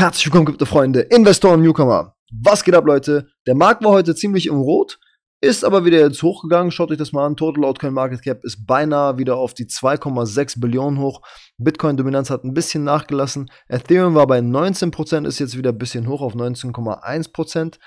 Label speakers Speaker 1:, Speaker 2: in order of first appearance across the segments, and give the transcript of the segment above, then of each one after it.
Speaker 1: Herzlich willkommen, gute Freunde, Investoren, Newcomer. Was geht ab, Leute? Der Markt war heute ziemlich im Rot, ist aber wieder jetzt hochgegangen. Schaut euch das mal an. Total Outcoin Market Cap ist beinahe wieder auf die 2,6 Billionen hoch. Bitcoin-Dominanz hat ein bisschen nachgelassen. Ethereum war bei 19%, ist jetzt wieder ein bisschen hoch auf 19,1%.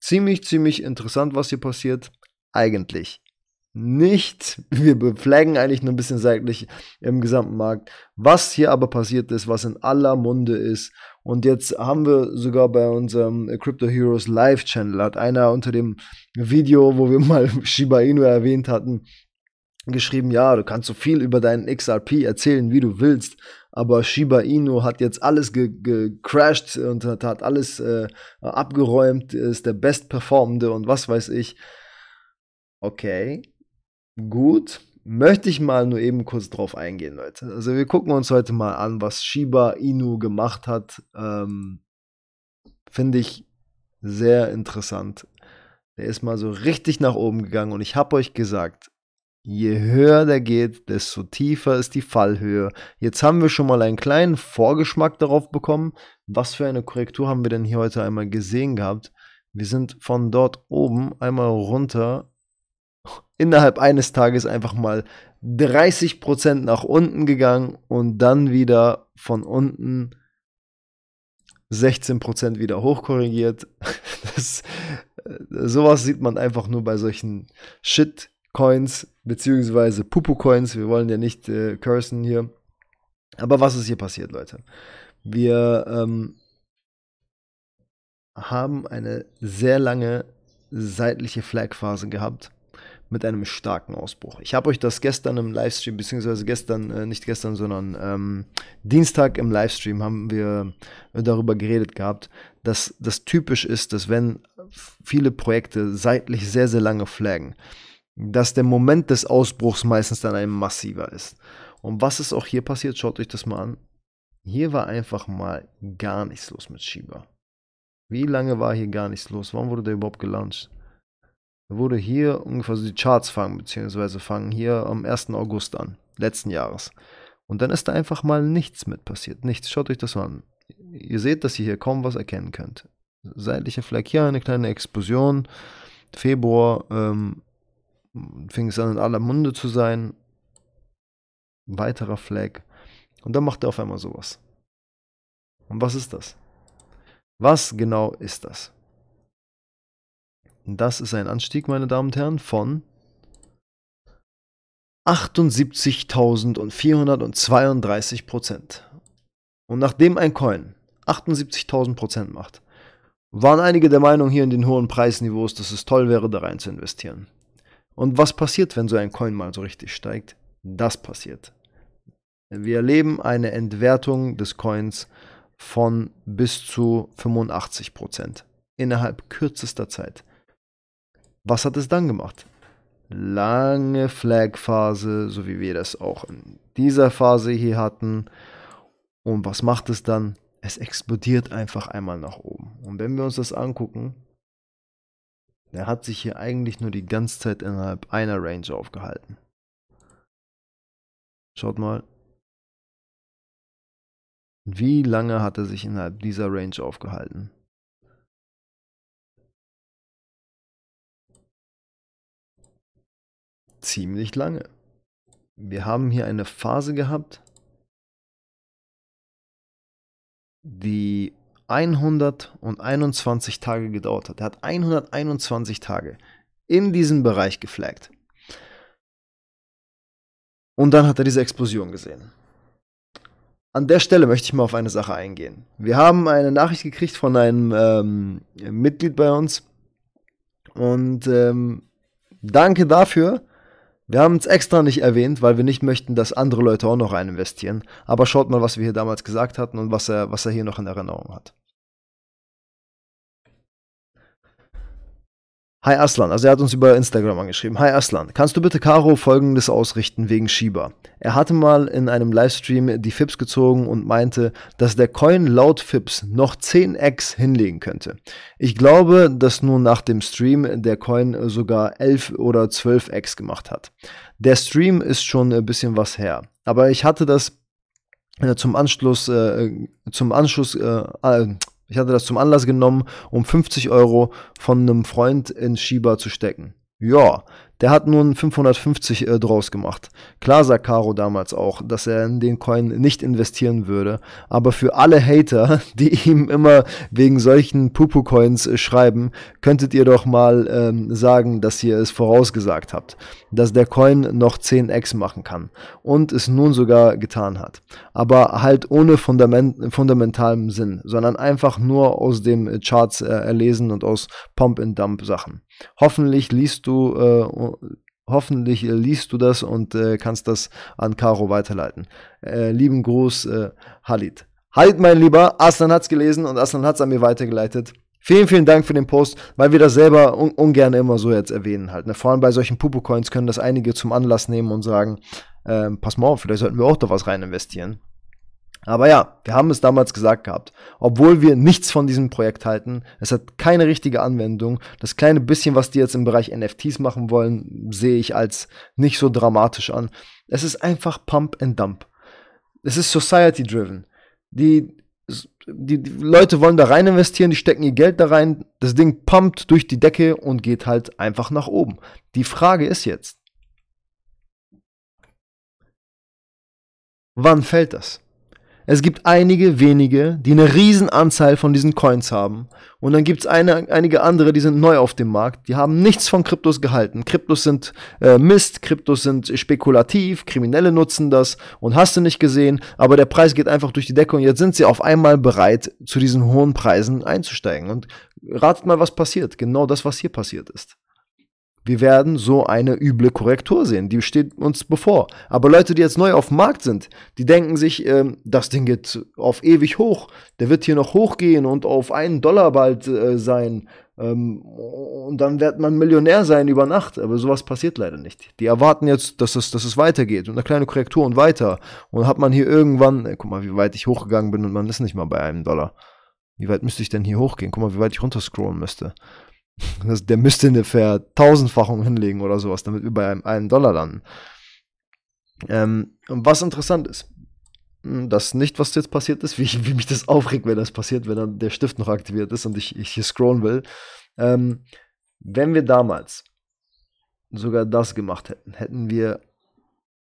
Speaker 1: Ziemlich, ziemlich interessant, was hier passiert. Eigentlich nicht. Wir beflaggen eigentlich nur ein bisschen seitlich im gesamten Markt. Was hier aber passiert ist, was in aller Munde ist. Und jetzt haben wir sogar bei unserem Crypto Heroes Live Channel, hat einer unter dem Video, wo wir mal Shiba Inu erwähnt hatten, geschrieben, ja, du kannst so viel über deinen XRP erzählen, wie du willst, aber Shiba Inu hat jetzt alles gecrashed und hat, hat alles äh, abgeräumt, ist der bestperformende und was weiß ich. Okay, gut. Möchte ich mal nur eben kurz drauf eingehen, Leute. Also wir gucken uns heute mal an, was Shiba Inu gemacht hat. Ähm, Finde ich sehr interessant. Der ist mal so richtig nach oben gegangen und ich habe euch gesagt, je höher der geht, desto tiefer ist die Fallhöhe. Jetzt haben wir schon mal einen kleinen Vorgeschmack darauf bekommen. Was für eine Korrektur haben wir denn hier heute einmal gesehen gehabt? Wir sind von dort oben einmal runter innerhalb eines Tages einfach mal 30% nach unten gegangen und dann wieder von unten 16% wieder hochkorrigiert. Das, äh, sowas sieht man einfach nur bei solchen Shit-Coins beziehungsweise Pupu-Coins. Wir wollen ja nicht äh, cursen hier. Aber was ist hier passiert, Leute? Wir ähm, haben eine sehr lange seitliche Flag-Phase gehabt mit einem starken Ausbruch. Ich habe euch das gestern im Livestream, beziehungsweise gestern, äh, nicht gestern, sondern ähm, Dienstag im Livestream haben wir darüber geredet gehabt, dass das typisch ist, dass wenn viele Projekte seitlich sehr, sehr lange flaggen, dass der Moment des Ausbruchs meistens dann ein massiver ist. Und was ist auch hier passiert? Schaut euch das mal an. Hier war einfach mal gar nichts los mit Shiba. Wie lange war hier gar nichts los? Warum wurde der überhaupt gelauncht? Wurde hier ungefähr so die Charts fangen, beziehungsweise fangen hier am 1. August an, letzten Jahres. Und dann ist da einfach mal nichts mit passiert. Nichts. Schaut euch das mal an. Ihr seht, dass ihr hier kaum was erkennen könnt. Seitlicher Fleck hier, eine kleine Explosion. Februar ähm, fing es an in aller Munde zu sein. Ein weiterer Flag. Und dann macht er auf einmal sowas. Und was ist das? Was genau ist das? Das ist ein Anstieg, meine Damen und Herren, von 78.432 Prozent. Und nachdem ein Coin 78.000 Prozent macht, waren einige der Meinung hier in den hohen Preisniveaus, dass es toll wäre, da rein zu investieren. Und was passiert, wenn so ein Coin mal so richtig steigt? Das passiert. Wir erleben eine Entwertung des Coins von bis zu 85 Prozent innerhalb kürzester Zeit. Was hat es dann gemacht? Lange Flag-Phase, so wie wir das auch in dieser Phase hier hatten. Und was macht es dann? Es explodiert einfach einmal nach oben. Und wenn wir uns das angucken, der hat sich hier eigentlich nur die ganze Zeit innerhalb einer Range aufgehalten. Schaut mal. Wie lange hat er sich innerhalb dieser Range aufgehalten? Ziemlich lange. Wir haben hier eine Phase gehabt, die 121 Tage gedauert hat. Er hat 121 Tage in diesem Bereich geflaggt. Und dann hat er diese Explosion gesehen. An der Stelle möchte ich mal auf eine Sache eingehen. Wir haben eine Nachricht gekriegt von einem ähm, Mitglied bei uns. Und ähm, danke dafür. Wir haben es extra nicht erwähnt, weil wir nicht möchten, dass andere Leute auch noch rein investieren. Aber schaut mal, was wir hier damals gesagt hatten und was er, was er hier noch in Erinnerung hat. Hi Aslan, also er hat uns über Instagram angeschrieben. Hi Aslan, kannst du bitte Caro folgendes ausrichten wegen Shiba? Er hatte mal in einem Livestream die Fips gezogen und meinte, dass der Coin laut Fips noch 10x hinlegen könnte. Ich glaube, dass nun nach dem Stream der Coin sogar 11 oder 12x gemacht hat. Der Stream ist schon ein bisschen was her, aber ich hatte das äh, zum Anschluss, äh, zum Anschluss, äh, äh ich hatte das zum Anlass genommen, um 50 Euro von einem Freund in Shiba zu stecken. Ja, der hat nun 550 äh, draus gemacht. Klar sagt Caro damals auch, dass er in den Coin nicht investieren würde. Aber für alle Hater, die ihm immer wegen solchen Pupu-Coins äh, schreiben, könntet ihr doch mal ähm, sagen, dass ihr es vorausgesagt habt. Dass der Coin noch 10x machen kann. Und es nun sogar getan hat. Aber halt ohne Fundament, fundamentalem Sinn, sondern einfach nur aus dem Charts äh, erlesen und aus Pump-and-Dump-Sachen. Hoffentlich liest du, äh, hoffentlich äh, liest du das und äh, kannst das an Caro weiterleiten. Äh, lieben Gruß, äh, Halid. Halid, mein Lieber, Aslan hat's gelesen und Aslan hat's an mir weitergeleitet. Vielen, vielen Dank für den Post, weil wir das selber un ungern immer so jetzt erwähnen halt. Ne? Vor allem bei solchen Pupu-Coins können das einige zum Anlass nehmen und sagen, ähm, pass mal auf, vielleicht sollten wir auch da was rein investieren. Aber ja, wir haben es damals gesagt gehabt. Obwohl wir nichts von diesem Projekt halten, es hat keine richtige Anwendung. Das kleine bisschen, was die jetzt im Bereich NFTs machen wollen, sehe ich als nicht so dramatisch an. Es ist einfach Pump and Dump. Es ist Society driven. Die, die, die Leute wollen da rein investieren, die stecken ihr Geld da rein, das Ding pumpt durch die Decke und geht halt einfach nach oben. Die Frage ist jetzt, wann fällt das? Es gibt einige wenige, die eine riesen Anzahl von diesen Coins haben. Und dann gibt es einige andere, die sind neu auf dem Markt. Die haben nichts von Kryptos gehalten. Kryptos sind äh, Mist, Kryptos sind spekulativ, Kriminelle nutzen das und hast du nicht gesehen. Aber der Preis geht einfach durch die Decke und jetzt sind sie auf einmal bereit, zu diesen hohen Preisen einzusteigen. Und ratet mal, was passiert. Genau das, was hier passiert ist. Wir werden so eine üble Korrektur sehen. Die steht uns bevor. Aber Leute, die jetzt neu auf dem Markt sind, die denken sich, ähm, das Ding geht auf ewig hoch. Der wird hier noch hochgehen und auf einen Dollar bald äh, sein. Ähm, und dann wird man Millionär sein über Nacht. Aber sowas passiert leider nicht. Die erwarten jetzt, dass es, dass es weitergeht. Und eine kleine Korrektur und weiter. Und hat man hier irgendwann, äh, guck mal, wie weit ich hochgegangen bin und man ist nicht mal bei einem Dollar. Wie weit müsste ich denn hier hochgehen? Guck mal, wie weit ich runterscrollen müsste. Der müsste eine Vertausendfachung hinlegen oder sowas, damit wir bei einem, einem Dollar landen. Ähm, was interessant ist, hm, das nicht, was jetzt passiert ist, wie, wie mich das aufregt, wenn das passiert, wenn dann der Stift noch aktiviert ist und ich, ich hier scrollen will. Ähm, wenn wir damals sogar das gemacht hätten, hätten wir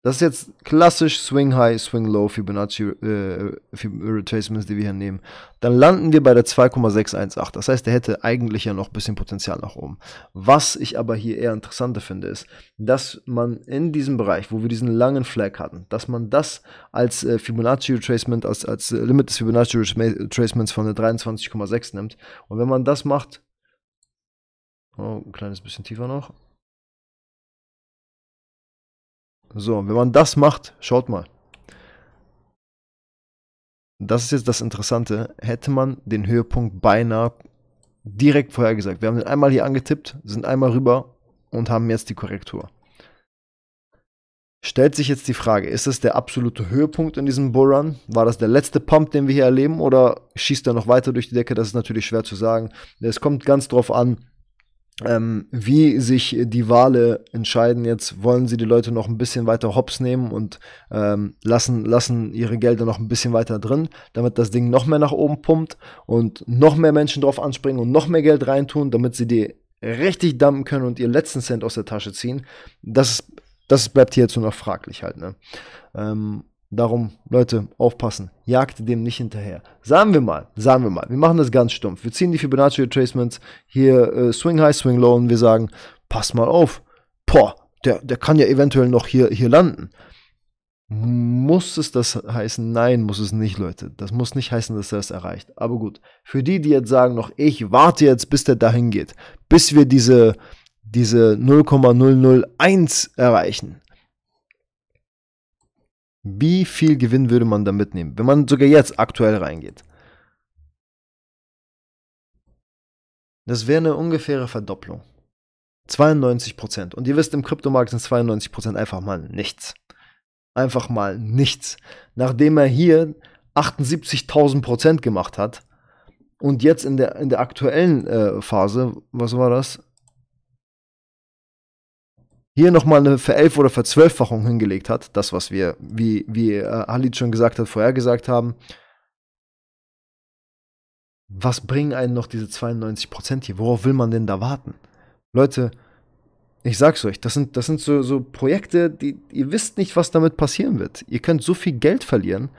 Speaker 1: das ist jetzt klassisch Swing High, Swing Low Fibonacci äh, Retracements, die wir hier nehmen. Dann landen wir bei der 2,618. Das heißt, der hätte eigentlich ja noch ein bisschen Potenzial nach oben. Was ich aber hier eher interessanter finde, ist, dass man in diesem Bereich, wo wir diesen langen Flag hatten, dass man das als äh, Fibonacci Retracement, als, als äh, Limit des Fibonacci Retracements von der 23,6 nimmt. Und wenn man das macht, oh, ein kleines bisschen tiefer noch, So, wenn man das macht, schaut mal. Das ist jetzt das Interessante. Hätte man den Höhepunkt beinahe direkt vorhergesagt. Wir haben den einmal hier angetippt, sind einmal rüber und haben jetzt die Korrektur. Stellt sich jetzt die Frage, ist es der absolute Höhepunkt in diesem Bullrun? War das der letzte Pump, den wir hier erleben, oder schießt er noch weiter durch die Decke? Das ist natürlich schwer zu sagen. Es kommt ganz drauf an, ähm, wie sich die Wale entscheiden. Jetzt wollen sie die Leute noch ein bisschen weiter hops nehmen und ähm, lassen, lassen ihre Gelder noch ein bisschen weiter drin, damit das Ding noch mehr nach oben pumpt und noch mehr Menschen drauf anspringen und noch mehr Geld reintun, damit sie die richtig dumpen können und ihr letzten Cent aus der Tasche ziehen. Das, das bleibt hier jetzt nur noch fraglich halt. Ne? Ähm, Darum, Leute, aufpassen. Jagt dem nicht hinterher. Sagen wir mal, sagen wir mal, wir machen das ganz stumpf. Wir ziehen die Fibonacci Retracements hier äh, Swing High, Swing Low und wir sagen, pass mal auf. Boah, der, der kann ja eventuell noch hier, hier landen. Muss es das heißen? Nein, muss es nicht, Leute. Das muss nicht heißen, dass er es erreicht. Aber gut, für die, die jetzt sagen noch, ich warte jetzt, bis der dahin geht, bis wir diese, diese 0,001 erreichen, wie viel Gewinn würde man da mitnehmen, wenn man sogar jetzt aktuell reingeht? Das wäre eine ungefähre Verdopplung. 92%. Und ihr wisst, im Kryptomarkt sind 92% einfach mal nichts. Einfach mal nichts. Nachdem er hier 78.000% gemacht hat und jetzt in der, in der aktuellen äh, Phase, was war das? Hier nochmal eine Ver-11- oder Verzwölffachung hingelegt hat, das, was wir, wie, wie äh, Halid schon gesagt hat, vorher gesagt haben, was bringen einen noch diese 92% hier? Worauf will man denn da warten? Leute, ich sag's euch, das sind, das sind so, so Projekte, die ihr wisst nicht, was damit passieren wird. Ihr könnt so viel Geld verlieren.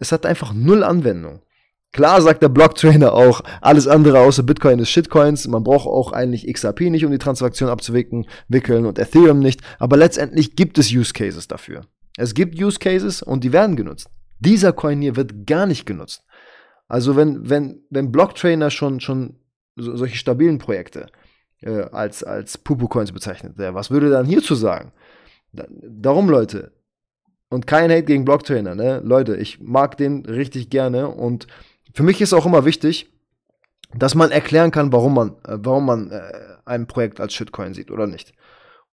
Speaker 1: Es hat einfach null Anwendung. Klar sagt der Blocktrainer auch, alles andere außer Bitcoin ist Shitcoins. Man braucht auch eigentlich XRP nicht, um die Transaktion abzuwickeln wickeln und Ethereum nicht. Aber letztendlich gibt es Use Cases dafür. Es gibt Use Cases und die werden genutzt. Dieser Coin hier wird gar nicht genutzt. Also wenn, wenn, wenn Blocktrainer schon, schon so, solche stabilen Projekte äh, als, als Pupu-Coins bezeichnet, was würde dann hierzu sagen? Da, darum, Leute, und kein Hate gegen Blocktrainer, ne? Leute, ich mag den richtig gerne und für mich ist auch immer wichtig, dass man erklären kann, warum man, äh, warum man äh, ein Projekt als Shitcoin sieht oder nicht.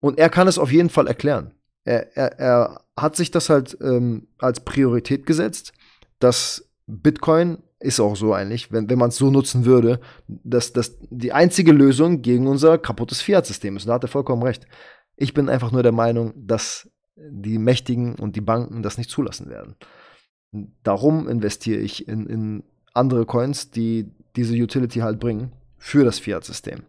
Speaker 1: Und er kann es auf jeden Fall erklären. Er, er, er hat sich das halt ähm, als Priorität gesetzt, dass Bitcoin ist auch so eigentlich, wenn, wenn man es so nutzen würde, dass das die einzige Lösung gegen unser kaputtes Fiat-System ist. da hat er vollkommen recht. Ich bin einfach nur der Meinung, dass die Mächtigen und die Banken das nicht zulassen werden. Darum investiere ich in, in andere Coins, die diese Utility halt bringen für das Fiat-System.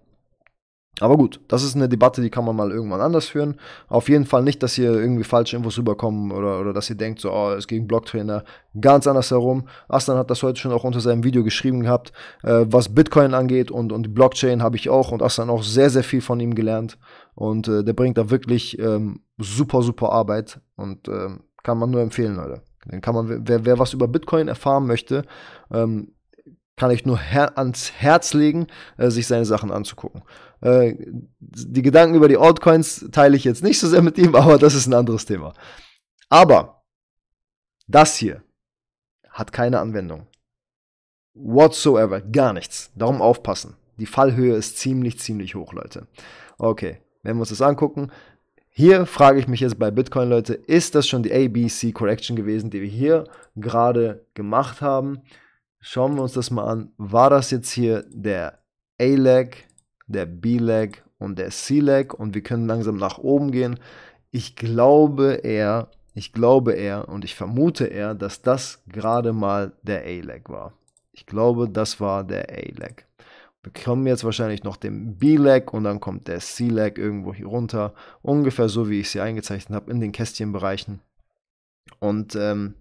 Speaker 1: Aber gut, das ist eine Debatte, die kann man mal irgendwann anders führen. Auf jeden Fall nicht, dass hier irgendwie falsche Infos rüberkommen oder, oder dass ihr denkt, so, oh, es ging Blocktrainer ganz anders herum. Aslan hat das heute schon auch unter seinem Video geschrieben gehabt. Äh, was Bitcoin angeht und, und Blockchain habe ich auch und Aslan auch sehr, sehr viel von ihm gelernt. Und äh, der bringt da wirklich ähm, super, super Arbeit und äh, kann man nur empfehlen, Leute. Dann kann man, wer, wer was über Bitcoin erfahren möchte, ähm, kann ich nur her ans Herz legen, äh, sich seine Sachen anzugucken. Äh, die Gedanken über die Altcoins teile ich jetzt nicht so sehr mit ihm, aber das ist ein anderes Thema. Aber das hier hat keine Anwendung. Whatsoever, gar nichts. Darum aufpassen. Die Fallhöhe ist ziemlich, ziemlich hoch, Leute. Okay, wenn wir uns das angucken, hier frage ich mich jetzt bei Bitcoin, Leute, ist das schon die ABC Correction gewesen, die wir hier gerade gemacht haben? Schauen wir uns das mal an. War das jetzt hier der A-Leg, der B-Leg und der C-Leg und wir können langsam nach oben gehen? Ich glaube eher, ich glaube eher und ich vermute eher, dass das gerade mal der A-Leg war. Ich glaube, das war der A-Leg bekommen jetzt wahrscheinlich noch den B-Leg und dann kommt der C-Leg irgendwo hier runter. Ungefähr so, wie ich sie eingezeichnet habe in den Kästchenbereichen. Und ähm,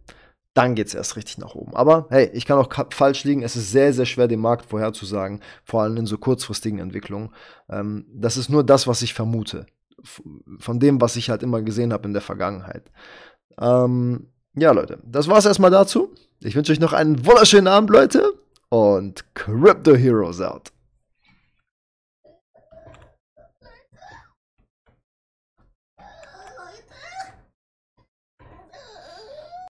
Speaker 1: dann geht es erst richtig nach oben. Aber hey, ich kann auch falsch liegen. Es ist sehr, sehr schwer, den Markt vorherzusagen, vor allem in so kurzfristigen Entwicklungen. Ähm, das ist nur das, was ich vermute. Von dem, was ich halt immer gesehen habe in der Vergangenheit. Ähm, ja, Leute, das war es erstmal dazu. Ich wünsche euch noch einen wunderschönen Abend, Leute. Und Crypto Heroes out.